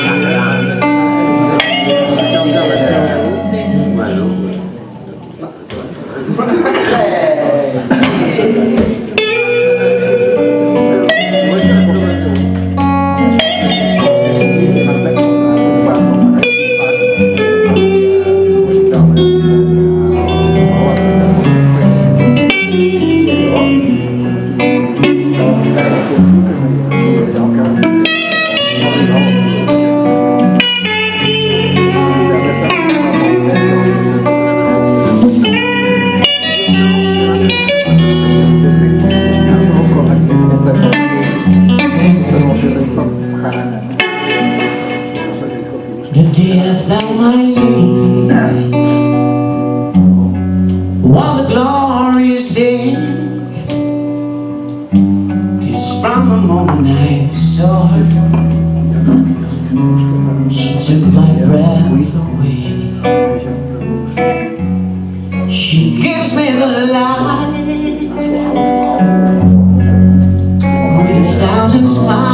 Gracias. Dear thou my lady Was a glorious day from the moment I saw her She took my breath away. She gives me the light. With a thousand smiles.